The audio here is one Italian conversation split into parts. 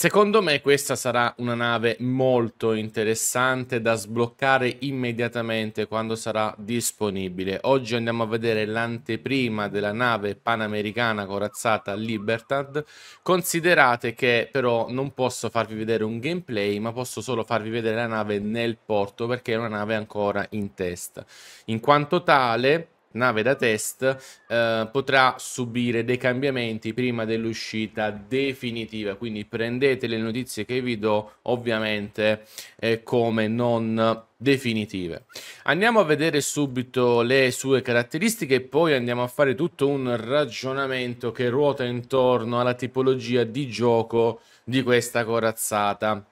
Secondo me questa sarà una nave molto interessante da sbloccare immediatamente quando sarà disponibile. Oggi andiamo a vedere l'anteprima della nave panamericana corazzata Libertad. Considerate che però non posso farvi vedere un gameplay, ma posso solo farvi vedere la nave nel porto perché è una nave ancora in test. In quanto tale nave da test eh, potrà subire dei cambiamenti prima dell'uscita definitiva. Quindi prendete le notizie che vi do ovviamente eh, come non definitive. Andiamo a vedere subito le sue caratteristiche e poi andiamo a fare tutto un ragionamento che ruota intorno alla tipologia di gioco di questa corazzata.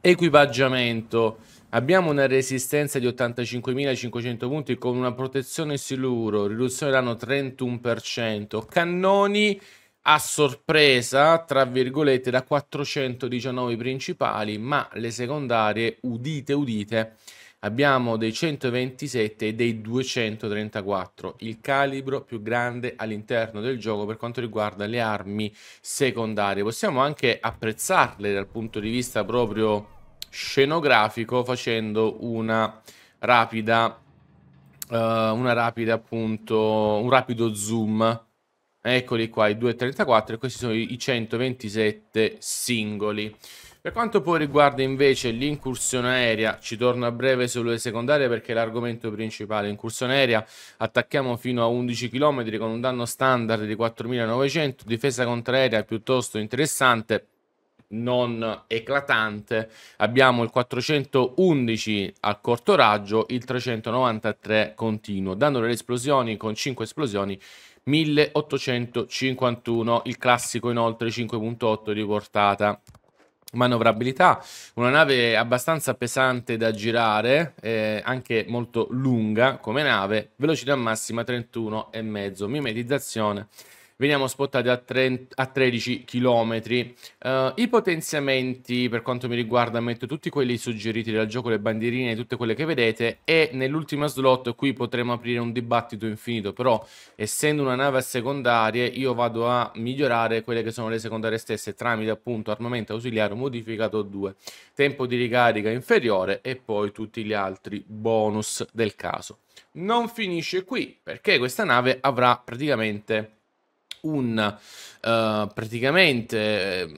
Equipaggiamento Abbiamo una resistenza di 85.500 punti con una protezione siluro, riduzione danno 31%, cannoni a sorpresa, tra virgolette, da 419 principali, ma le secondarie, udite udite, abbiamo dei 127 e dei 234, il calibro più grande all'interno del gioco per quanto riguarda le armi secondarie. Possiamo anche apprezzarle dal punto di vista proprio scenografico facendo una rapida uh, una rapida appunto un rapido zoom eccoli qua i 234 e questi sono i 127 singoli per quanto poi riguarda invece l'incursione aerea, ci torno a breve sulle secondarie perché è l'argomento principale. Incursione aerea attacchiamo fino a 11 km con un danno standard di 4900, difesa contraerea piuttosto interessante non eclatante. Abbiamo il 411 a corto raggio il 393 continuo dando le esplosioni con 5 esplosioni 1851 il classico inoltre 5.8 di portata. Manovrabilità una nave abbastanza pesante da girare eh, anche molto lunga come nave velocità massima 31 e mezzo mimetizzazione veniamo spottati a, 30, a 13 km. Uh, I potenziamenti, per quanto mi riguarda, metto tutti quelli suggeriti dal gioco, le bandierine, tutte quelle che vedete, e nell'ultima slot qui potremo aprire un dibattito infinito, però essendo una nave a secondarie, io vado a migliorare quelle che sono le secondarie stesse tramite appunto armamento ausiliario modificato 2, tempo di ricarica inferiore e poi tutti gli altri bonus del caso. Non finisce qui, perché questa nave avrà praticamente un uh, praticamente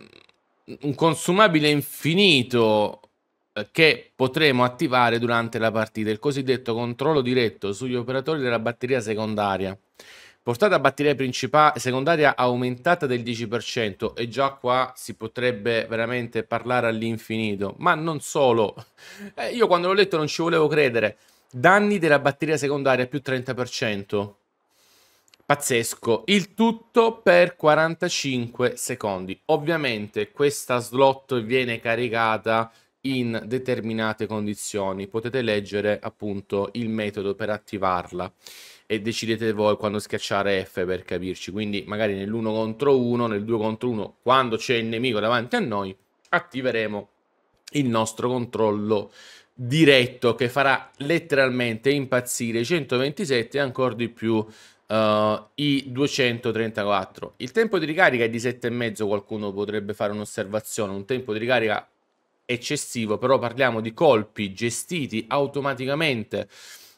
uh, un consumabile infinito uh, che potremo attivare durante la partita, il cosiddetto controllo diretto sugli operatori della batteria secondaria. Portata batteria principale secondaria aumentata del 10% e già qua si potrebbe veramente parlare all'infinito, ma non solo. Eh, io quando l'ho letto non ci volevo credere. Danni della batteria secondaria più 30%. Pazzesco, il tutto per 45 secondi. Ovviamente questa slot viene caricata in determinate condizioni. Potete leggere appunto il metodo per attivarla e decidete voi quando schiacciare F per capirci. Quindi magari nell'1 contro 1, nel 2 contro 1, quando c'è il nemico davanti a noi, attiveremo il nostro controllo diretto che farà letteralmente impazzire i 127 e ancora di più uh, i 234. Il tempo di ricarica è di 7,5, qualcuno potrebbe fare un'osservazione, un tempo di ricarica eccessivo, però parliamo di colpi gestiti automaticamente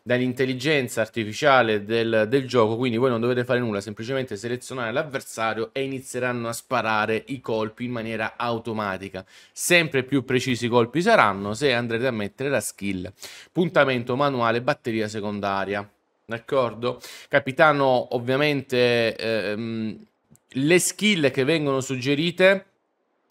dall'intelligenza artificiale del, del, gioco, quindi voi non dovete fare nulla, semplicemente selezionare l'avversario e inizieranno a sparare i colpi in maniera automatica. Sempre più precisi i colpi saranno se andrete a mettere la skill. Puntamento manuale, batteria secondaria. D'accordo? Capitano, ovviamente ehm, le skill che vengono suggerite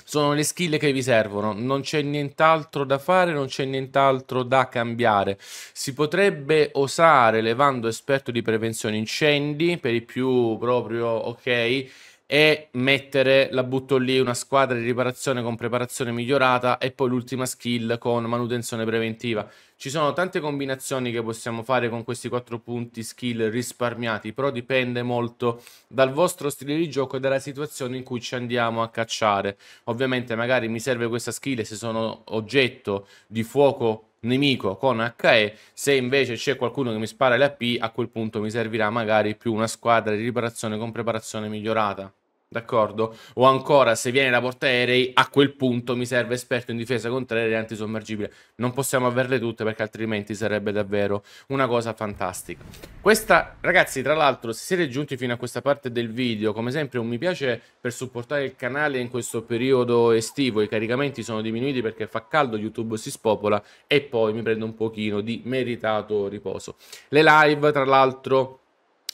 sono le skill che vi servono, non c'è nient'altro da fare, non c'è nient'altro da cambiare. Si potrebbe osare levando esperto di prevenzione incendi per i più proprio ok e mettere, la butto lì, una squadra di riparazione con preparazione migliorata e poi l'ultima skill con manutenzione preventiva. Ci sono tante combinazioni che possiamo fare con questi quattro punti skill risparmiati, però dipende molto dal vostro stile di gioco e dalla situazione in cui ci andiamo a cacciare. Ovviamente magari mi serve questa skill se sono oggetto di fuoco nemico con HE, se invece c'è qualcuno che mi spara le AP, a quel punto mi servirà magari più una squadra di riparazione con preparazione migliorata. D'accordo? O ancora, se viene la portaerei, a quel punto mi serve esperto in difesa contraerea e antisommergibile. Non possiamo averle tutte perché altrimenti sarebbe davvero una cosa fantastica. Questa, ragazzi, tra l'altro, se siete giunti fino a questa parte del video, come sempre un mi piace per supportare il canale in questo periodo estivo. I caricamenti sono diminuiti perché fa caldo, YouTube si spopola e poi mi prendo un pochino di meritato riposo. Le live, tra l'altro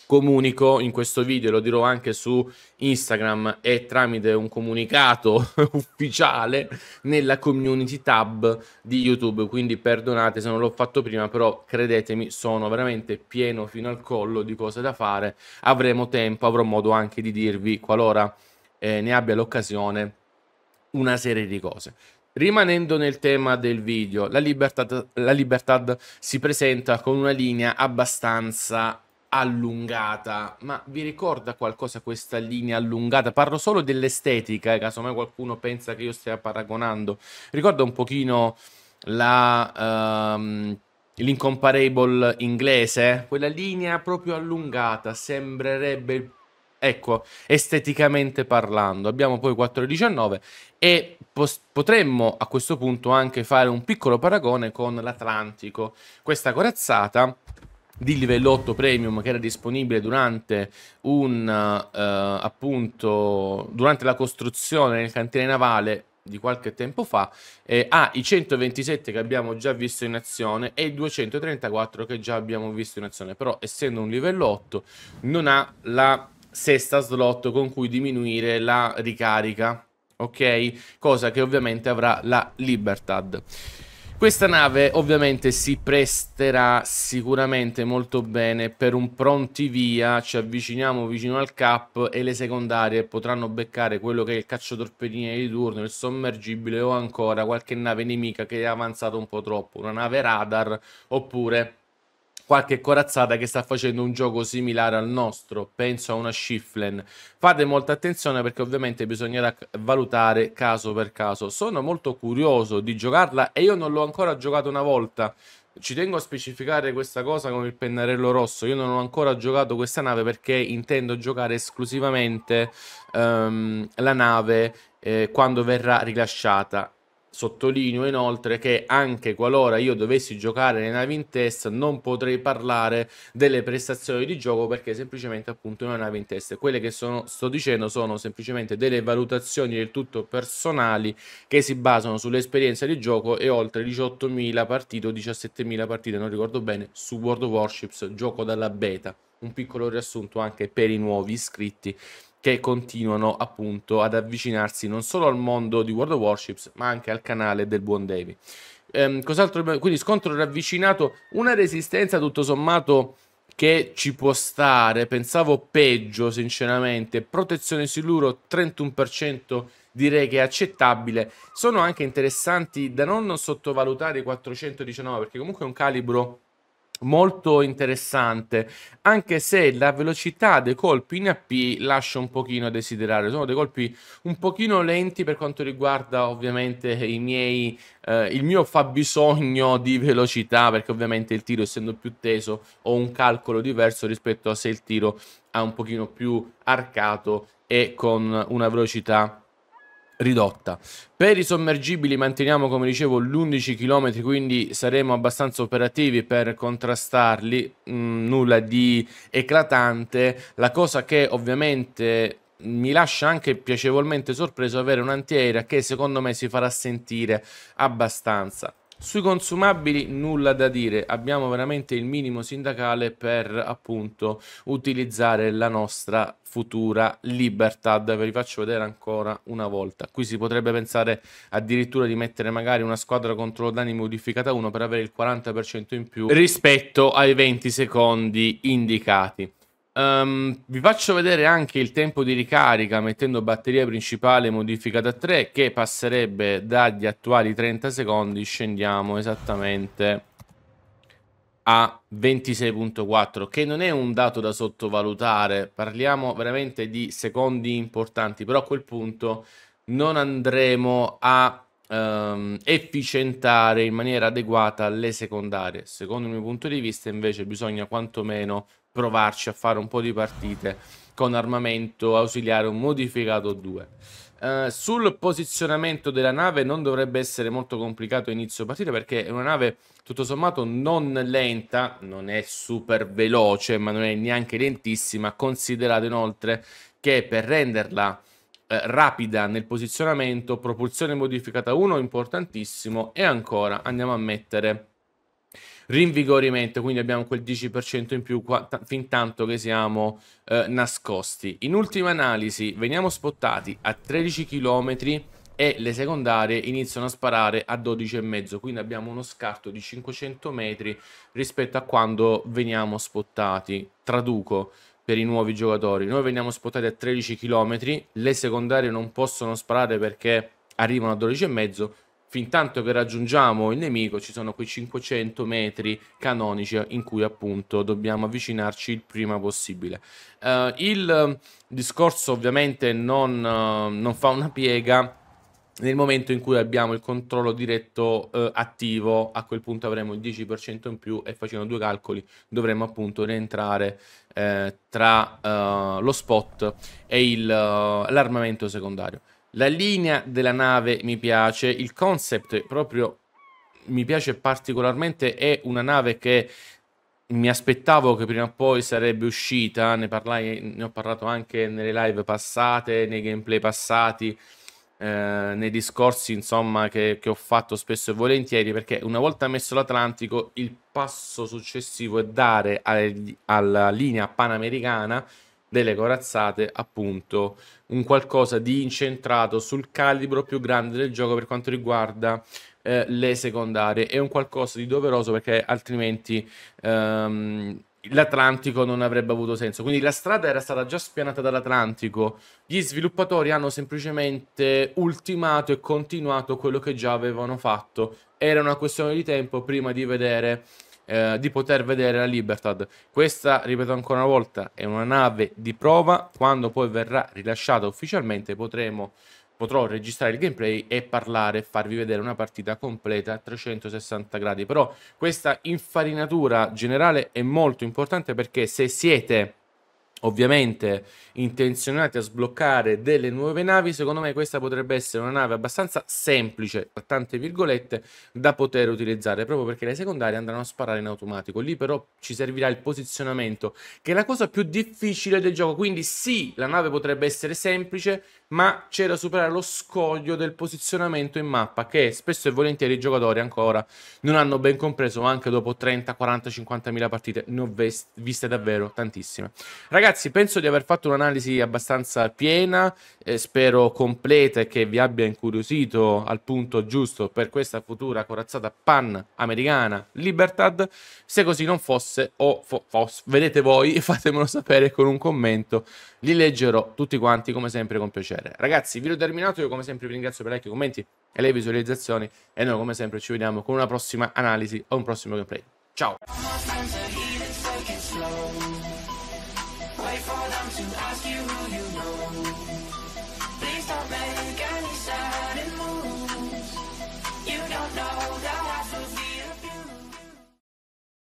comunico in questo video, lo dirò anche su Instagram e tramite un comunicato ufficiale nella community tab di YouTube, quindi perdonate se non l'ho fatto prima, però credetemi sono veramente pieno fino al collo di cose da fare, avremo tempo, avrò modo anche di dirvi qualora eh, ne abbia l'occasione una serie di cose. Rimanendo nel tema del video, la Libertad, la Libertad si presenta con una linea abbastanza allungata, ma vi ricorda qualcosa questa linea allungata? Parlo solo dell'estetica, eh, casomai qualcuno pensa che io stia paragonando. Ricorda un pochino la... Um, l'incomparable inglese, quella linea proprio allungata, sembrerebbe ecco, esteticamente parlando. Abbiamo poi 4,19 e potremmo a questo punto anche fare un piccolo paragone con l'Atlantico. Questa corazzata di livello 8 premium che era disponibile durante un uh, appunto durante la costruzione nel cantiere navale di qualche tempo fa eh, ha i 127 che abbiamo già visto in azione e i 234 che già abbiamo visto in azione. Però essendo un livello 8 non ha la sesta slot con cui diminuire la ricarica ok? Cosa che ovviamente avrà la Libertad questa nave ovviamente si presterà sicuramente molto bene per un pronti via, ci avviciniamo vicino al cap e le secondarie potranno beccare quello che è il cacciatorpedini di turno, il sommergibile o ancora qualche nave nemica che è avanzata un po' troppo, una nave radar oppure qualche corazzata che sta facendo un gioco similare al nostro, penso a una Shiflen. Fate molta attenzione perché ovviamente bisognerà valutare caso per caso. Sono molto curioso di giocarla e io non l'ho ancora giocato una volta. Ci tengo a specificare questa cosa con il pennarello rosso. Io non ho ancora giocato questa nave perché intendo giocare esclusivamente um, la nave eh, quando verrà rilasciata Sottolineo inoltre che anche qualora io dovessi giocare le navi in test non potrei parlare delle prestazioni di gioco perché semplicemente appunto è una nave in test. Quelle che sono, sto dicendo sono semplicemente delle valutazioni del tutto personali che si basano sull'esperienza di gioco e oltre 18.000 partite o 17.000 partite, non ricordo bene, su World of Warships, gioco dalla beta. Un piccolo riassunto anche per i nuovi iscritti che continuano appunto ad avvicinarsi non solo al mondo di World of Warships ma anche al canale del buon Davy. Ehm, cos'altro? Quindi scontro ravvicinato, una resistenza tutto sommato che ci può stare, pensavo peggio sinceramente, protezione siluro 31% direi che è accettabile, sono anche interessanti da non sottovalutare i 419 perché comunque è un calibro molto interessante anche se la velocità dei colpi in AP lascia un pochino a desiderare. Sono dei colpi un pochino lenti per quanto riguarda ovviamente i miei eh, il mio fabbisogno di velocità perché ovviamente il tiro essendo più teso ho un calcolo diverso rispetto a se il tiro ha un pochino più arcato e con una velocità ridotta. Per i sommergibili manteniamo, come dicevo, l'11 km, quindi saremo abbastanza operativi per contrastarli, mm, nulla di eclatante. La cosa che ovviamente mi lascia anche piacevolmente sorpreso avere un'antiaerea che secondo me si farà sentire abbastanza. Sui consumabili nulla da dire, abbiamo veramente il minimo sindacale per appunto utilizzare la nostra futura Libertad, ve li faccio vedere ancora una volta. Qui si potrebbe pensare addirittura di mettere magari una squadra controllo danni modificata 1 per avere il 40% in più rispetto ai 20 secondi indicati. Um, vi faccio vedere anche il tempo di ricarica mettendo batteria principale modificata a 3 che passerebbe dagli attuali 30 secondi, scendiamo esattamente a 26.4 che non è un dato da sottovalutare, parliamo veramente di secondi importanti, però a quel punto non andremo a um, efficientare in maniera adeguata le secondarie. Secondo il mio punto di vista invece bisogna quantomeno provarci a fare un po' di partite con armamento ausiliario modificato 2. Uh, sul posizionamento della nave non dovrebbe essere molto complicato inizio partita perché è una nave tutto sommato non lenta, non è super veloce ma non è neanche lentissima, considerato inoltre che per renderla eh, rapida nel posizionamento, propulsione modificata 1 importantissimo e ancora andiamo a mettere rinvigorimento, quindi abbiamo quel 10% in più qua, fin tanto che siamo eh, nascosti. In ultima analisi veniamo spottati a 13 km e le secondarie iniziano a sparare a 12,5 quindi abbiamo uno scarto di 500 metri rispetto a quando veniamo spottati traduco per i nuovi giocatori noi veniamo spottati a 13 km le secondarie non possono sparare perché arrivano a 12,5 fin tanto che raggiungiamo il nemico ci sono quei 500 metri canonici in cui appunto dobbiamo avvicinarci il prima possibile. Uh, il discorso ovviamente non, uh, non, fa una piega nel momento in cui abbiamo il controllo diretto uh, attivo, a quel punto avremo il 10% in più e facendo due calcoli dovremo appunto rientrare tra lo spot e l'armamento secondario. La linea della nave mi piace, il concept proprio mi piace particolarmente, è una nave che mi aspettavo che prima o poi sarebbe uscita, ne, parlai, ne ho parlato anche nelle live passate, nei gameplay passati, eh, nei discorsi insomma che, che, ho fatto spesso e volentieri, perché una volta messo l'Atlantico il passo successivo è dare al, alla linea panamericana delle corazzate appunto un qualcosa di incentrato sul calibro più grande del gioco per quanto riguarda eh, le secondarie. È un qualcosa di doveroso perché altrimenti ehm, l'Atlantico non avrebbe avuto senso. Quindi la strada era stata già spianata dall'Atlantico. Gli sviluppatori hanno semplicemente ultimato e continuato quello che già avevano fatto. Era una questione di tempo prima di vedere eh, di poter vedere la Libertad. Questa, ripeto ancora una volta, è una nave di prova. Quando poi verrà rilasciata ufficialmente potremo potrò registrare il gameplay e parlare e farvi vedere una partita completa a 360 gradi. Però questa infarinatura generale è molto importante perché se siete ovviamente intenzionati a sbloccare delle nuove navi, secondo me questa potrebbe essere una nave abbastanza semplice, tra tante virgolette, da poter utilizzare, proprio perché le secondarie andranno a sparare in automatico. Lì però ci servirà il posizionamento, che è la cosa più difficile del gioco, quindi sì, la nave potrebbe essere semplice, ma c'è da superare lo scoglio del posizionamento in mappa che spesso e volentieri i giocatori ancora non hanno ben compreso anche dopo 30, 40, 50 mila partite ne ho viste davvero tantissime. Ragazzi penso di aver fatto un'analisi abbastanza piena eh, spero completa e che vi abbia incuriosito al punto giusto per questa futura corazzata pan americana Libertad. Se così non fosse o fo fosse, vedete voi fatemelo sapere con un commento. Li leggerò tutti quanti come sempre con piacere. Ragazzi, video terminato, io come sempre vi ringrazio per i like, commenti e le visualizzazioni e noi come sempre ci vediamo con una prossima analisi o un prossimo gameplay. Ciao!